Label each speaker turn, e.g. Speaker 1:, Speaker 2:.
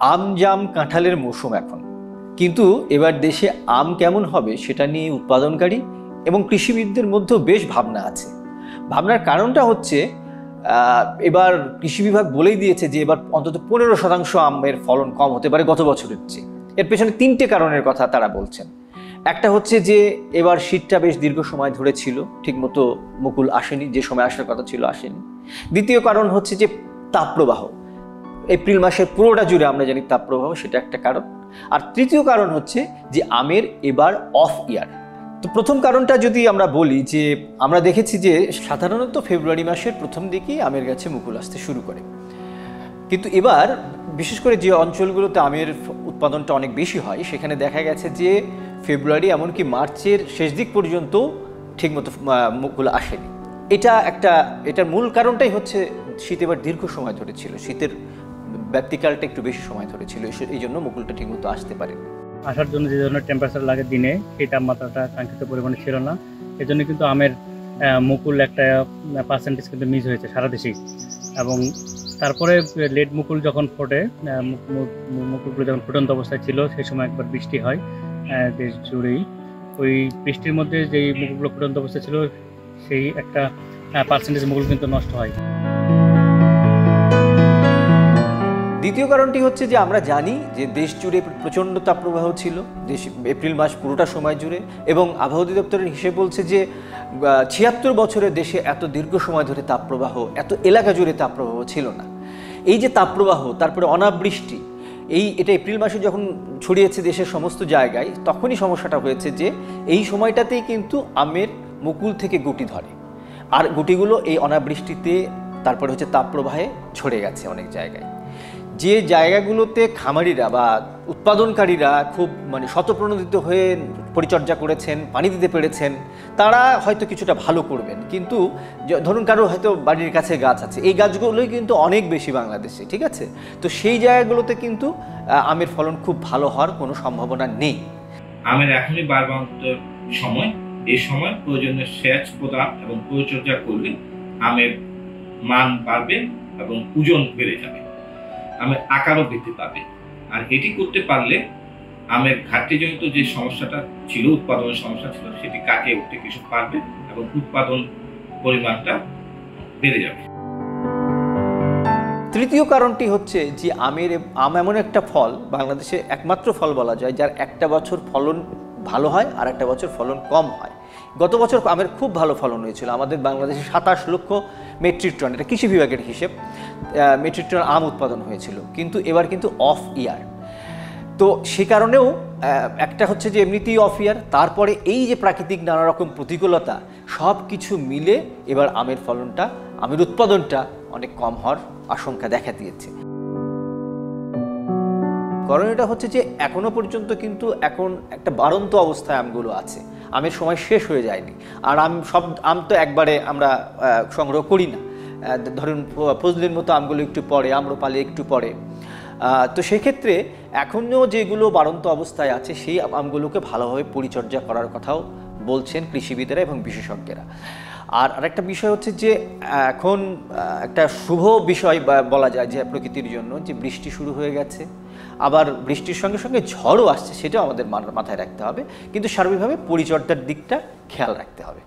Speaker 1: আম জাম কাঁঠালের মৌসুম এখন। কিন্তু এবার দেশে আম কেমন হবে সেটা নিয়ে উৎপাদনকারী এবং কৃষিবিদদের মধ্যেও বেশ ভাবনা আছে। ভাবনার কারণটা হচ্ছে এবার কৃষি বিভাগ বলেই দিয়েছে যে এবার অন্তত পনেরো শতাংশ আমের ফলন কম হতে পারে গত বছরের চেয়ে। এর পেছনে তিনটে কারণের কথা তারা বলছেন। একটা হচ্ছে যে, এবার শীতটা বেশ দীর্ঘ সময় ধরে ছিল, ঠিকমতো মুকুল আসেনি, যে সময় আসার কথা ছিল, আসেনি। দ্বিতীয় কারণ হচ্ছে যে, তাপপ্রবাহ। এপ্রিল মাসের পুরোটা জুড়ে আমরা জানি তাপ তাপপ্রবাহ সেটা একটা কারণ। আর তৃতীয় কারণ হচ্ছে যে আমের এবার অফ ইয়ার তো প্রথম কারণটা যদি আমরা বলি যে, আমরা দেখেছি যে সাধারণত ফেব্রুয়ারি মাসের প্রথম দিকেই আমের গাছে মুকুল আসতে শুরু করে। কিন্তু এবার, বিশেষ করে যে অঞ্চলগুলোতে আমের উৎপাদনটা অনেক বেশি হয়, সেখানে দেখা গেছে যে ফেব্রুয়ারি এমনকি মার্চের শেষ দিক পর্যন্ত ঠিকমতো মুকুল আসেনি। এটা একটা, এটার মূল কারণটাই হচ্ছে শীত এবার দীর্ঘ সময় ধরে ছিল। শীতের ব্যক্তিকালটা একটু বেশি সময় ধরে ছিল এই- জন্য মুকুলটা ঠিকমতো আসতে পারেনি।
Speaker 2: আসার জন্য যে ধরনের টেম্পারেচার লাগে দিনে, সেই তাপমাত্রাটা কাঙ্ক্ষিত পরিমাণে ছিল না। এজন্য কিন্তু আমের মুকুল একটা পার্সেন্টেজ কিন্তু মিস হয়েছে সারা দেশেই। এবং তারপরে লেট মুকুল যখন ফোটে মুকুলগুলো যখন ফুটন্ত অবস্থায় ছিল সেই সময় একবার বৃষ্টি হয় দেশ জুড়েই। ওই বৃষ্টির মধ্যে যেই মুকুলগুলো ফুটন্ত অবস্থায় ছিল, সেই একটা পার্সেন্টেজ মুকুল কিন্তু নষ্ট হয়।
Speaker 1: দ্বিতীয় কারণটি হচ্ছে যে আমরা জানি যে দেশ জুড়ে প্রচণ্ড তাপপ্রবাহ ছিল। দেশ এপ্রিল মাস পুরোটা সময় জুড়ে এবং আবহাওয়া অধিদপ্তরের হিসেব বলছে যে ছিয়াত্তর বছরে দেশে এত দীর্ঘ সময় ধরে তাপপ্রবাহ, এত এলাকা জুড়ে তাপপ্রবাহ ছিল না। এই যে তাপপ্রবাহ, তারপরে অনাবৃষ্টি, এই এটা এপ্রিল মাসে যখন ছড়িয়েছে দেশের সমস্ত জায়গায়, তখনই সমস্যাটা হয়েছে যে এই সময়টাতেই কিন্তু আমের মুকুল থেকে গুটি ধরে। আর গুটিগুলো এই অনাবৃষ্টিতে তারপরে হচ্ছে তাপপ্রবাহে ছড়ে গেছে অনেক জায়গায়। যে জায়গাগুলোতে খামারিরা বা উৎপাদনকারীরা খুব মানে শতপ্রণোদিত হয়ে পরিচর্যা করেছেন, পানি দিতে পেরেছেন, তারা হয়তো কিছুটা ভালো করবেন। কিন্তু ধরুন কারও হয়তো বাড়ির কাছে গাছ আছে, এই গাছগুলোই কিন্তু অনেক বেশি বাংলাদেশে, ঠিক আছে? তো সেই জায়গাগুলোতে কিন্তু আমের ফলন খুব ভালো হওয়ার কোনো সম্ভাবনা নেই।
Speaker 3: আমের এখনই বারবান্তর সময়। এই সময় প্রয়োজনীয় সেচ, প্রদান এবং পরিচর্যা করলে আমের মান বাড়বে এবং ওজন বেড়ে যাবে। আমের আকারও বৃদ্ধি পাবে। আর এটি করতে পারলে আমের ঘাটতিজনিত যে সমস্যাটা ছিল, উৎপাদনের সমস্যা ছিল, সেটি কাটিয়ে উঠতে কৃষক পারবে এবং উৎপাদন পরিমাণটা বেড়ে যাবে।
Speaker 1: তৃতীয় কারণটি হচ্ছে যে আমের আম এমন একটা ফল, বাংলাদেশে একমাত্র ফল বলা যায়, যার একটা বছর ফলন ভালো হয় আর একটা বছর ফলন কম হয়। গত বছর আমের খুব ভালো ফলন হয়েছিল। আমাদের বাংলাদেশে সাতাশ লক্ষ মেট্রিক টন, এটা কৃষি বিভাগের হিসেব মেট্রিক টন আম উৎপাদন হয়েছিল। কিন্তু এবার কিন্তু অফ ইয়ার তো সে কারণেও একটা হচ্ছে যে এমনিতেই অফ ইয়ার তারপরে এই যে প্রাকৃতিক নানা রকম প্রতিকূলতা সব কিছু মিলে এবার আমের ফলনটা, আমের উৎপাদনটা অনেক কম হওয়ার আশঙ্কা দেখা দিয়েছে। করণীয়টা হচ্ছে যে এখনও পর্যন্ত কিন্তু এখন একটা বাড়ন্ত অবস্থায় আমগুলো আছে। আমের সময় শেষ হয়ে যায়নি। আর আম সব, আম তো একবারে আমরা সংগ্রহ করি না। ধরুন ফজলির মতো আমগুলো একটু পরে আম্রপালি একটু পরে তো সেক্ষেত্রে এখনও যেগুলো বাড়ন্ত অবস্থায় আছে, সেই আমগুলোকে ভালোভাবে পরিচর্যা করার কথাও বলছেন কৃষিবিদেরা এবং বিশেষজ্ঞরা। আর আরেকটা বিষয় হচ্ছে যে, এখন একটা শুভ বিষয় বলা যায় যে প্রকৃতির জন্য, যে বৃষ্টি শুরু হয়ে গেছে। আবার বৃষ্টির সঙ্গে সঙ্গে ঝড়ও আসছে, সেটাও আমাদের মাথায় রাখতে হবে। কিন্তু সার্বিকভাবে পরিচর্যার দিকটা খেয়াল রাখতে হবে।